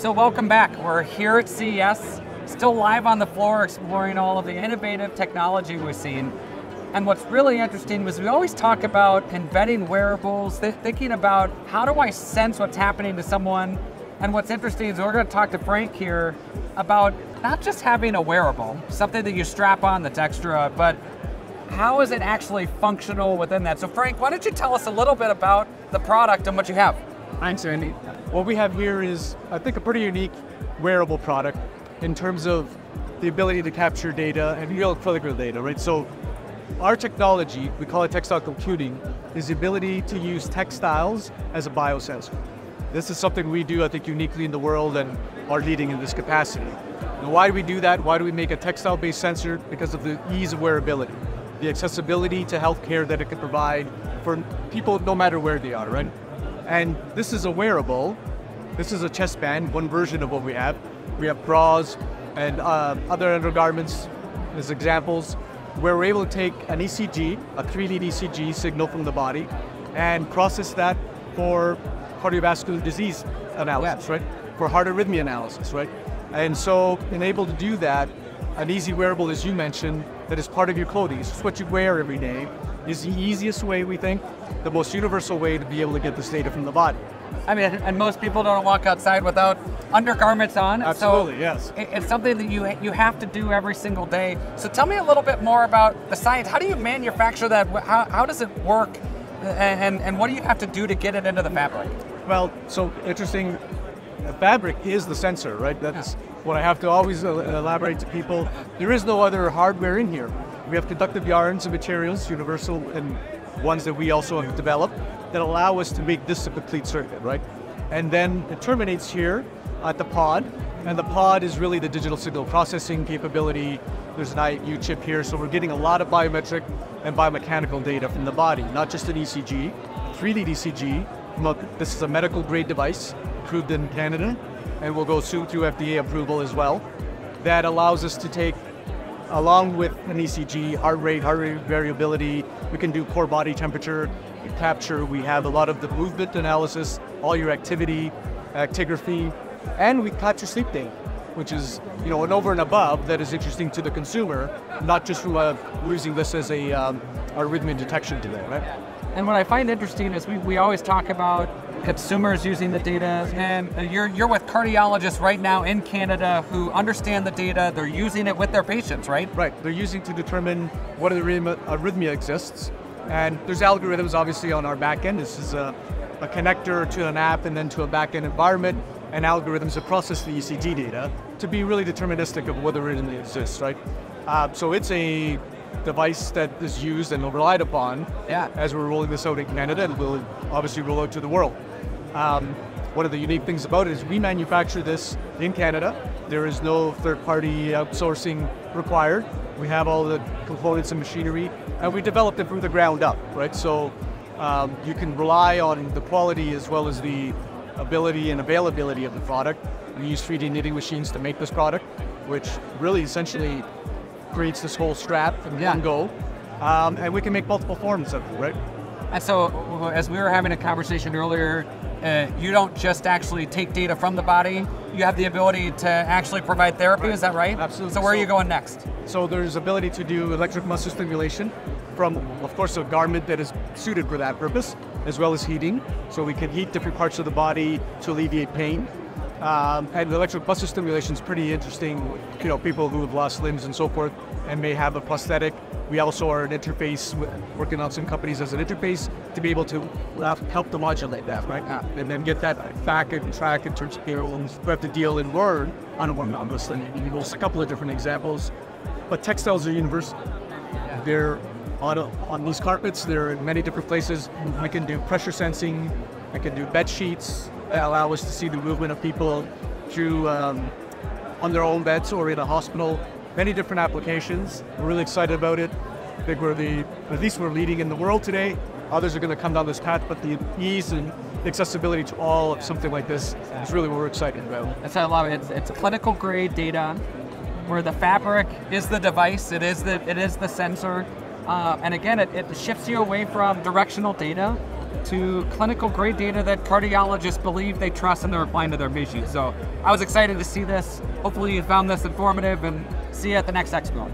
So welcome back. We're here at CES, still live on the floor exploring all of the innovative technology we've seen. And what's really interesting was we always talk about embedding wearables, thinking about how do I sense what's happening to someone. And what's interesting is we're going to talk to Frank here about not just having a wearable, something that you strap on that's extra, but how is it actually functional within that? So Frank, why don't you tell us a little bit about the product and what you have? Thanks, Andy. What we have here is, I think, a pretty unique wearable product in terms of the ability to capture data and real critical data, right? So our technology, we call it textile computing, is the ability to use textiles as a biosensor. This is something we do, I think, uniquely in the world and are leading in this capacity. Now, why do we do that? Why do we make a textile-based sensor? Because of the ease of wearability, the accessibility to healthcare that it can provide for people no matter where they are, right? And this is a wearable. This is a chest band, one version of what we have. We have bras and uh, other undergarments as examples, where we're able to take an ECG, a 3D ECG signal from the body, and process that for cardiovascular disease analysis, right? For heart arrhythmia analysis, right? And so, being able to do that, an easy wearable, as you mentioned, that is part of your clothing. It's what you wear every day, is the easiest way, we think, the most universal way to be able to get this data from the body. I mean, and most people don't walk outside without undergarments on. Absolutely, so yes. It's something that you you have to do every single day. So tell me a little bit more about the science. How do you manufacture that? How, how does it work? And, and what do you have to do to get it into the fabric? Well, so interesting. The fabric is the sensor, right? That's yeah. What I have to always uh, elaborate to people. There is no other hardware in here. We have conductive yarns and materials, universal and ones that we also have developed, that allow us to make this a complete circuit, right? And then it terminates here at the pod, and the pod is really the digital signal processing capability. There's an IU chip here, so we're getting a lot of biometric and biomechanical data from the body, not just an ECG, 3D ECG. This is a medical grade device, approved in Canada, and will go soon through FDA approval as well. That allows us to take along with an ECG, heart rate, heart rate variability. We can do core body temperature capture. We have a lot of the movement analysis, all your activity, actigraphy, and we capture sleep data, which is you know an over and above that is interesting to the consumer, not just from uh, using this as a um, arrhythmia detection today, right? And what I find interesting is we, we always talk about consumers using the data, and you're, you're with cardiologists right now in Canada who understand the data, they're using it with their patients, right? Right, they're using to determine what arrhythmia, arrhythmia exists, and there's algorithms obviously on our backend. This is a, a connector to an app and then to a backend environment, and algorithms that process the ECG data to be really deterministic of whether it exists, right? Uh, so it's a device that is used and relied upon yeah. as we're rolling this out in Canada and we'll obviously roll out to the world. Um, one of the unique things about it is we manufacture this in Canada. There is no third-party outsourcing required. We have all the components and machinery, and we developed it from the ground up, right? So um, you can rely on the quality as well as the ability and availability of the product. We use 3D knitting machines to make this product, which really essentially creates this whole strap and yeah. go. Um, and we can make multiple forms of it, right? And so, as we were having a conversation earlier, uh, you don't just actually take data from the body, you have the ability to actually provide therapy, right. is that right? Absolutely. So where so, are you going next? So there's ability to do electric muscle stimulation from, of course, a garment that is suited for that purpose, as well as heating. So we can heat different parts of the body to alleviate pain. Um, and the electric muscle stimulation is pretty interesting. You know, people who have lost limbs and so forth and may have a prosthetic. We also are an interface, working on some companies as an interface to be able to help to modulate that, right? And then get that back and track in terms of people who have to deal and learn on one on this thing. a couple of different examples. But textiles are universal. They're on, a, on these carpets, they're in many different places. I can do pressure sensing, I can do bed sheets, allow us to see the movement of people through um, on their own beds or in a hospital. Many different applications. We're really excited about it. I think we're the, at least we're leading in the world today. Others are going to come down this path, but the ease and accessibility to all of something like this is really what we're excited about. That's what I love it. It's, it's clinical grade data where the fabric is the device, it is the, it is the sensor, Uh, and again, it, it shifts you away from directional data to clinical grade data that cardiologists believe they trust and they're applying to their patients. So I was excited to see this. Hopefully you found this informative and see you at the next expo.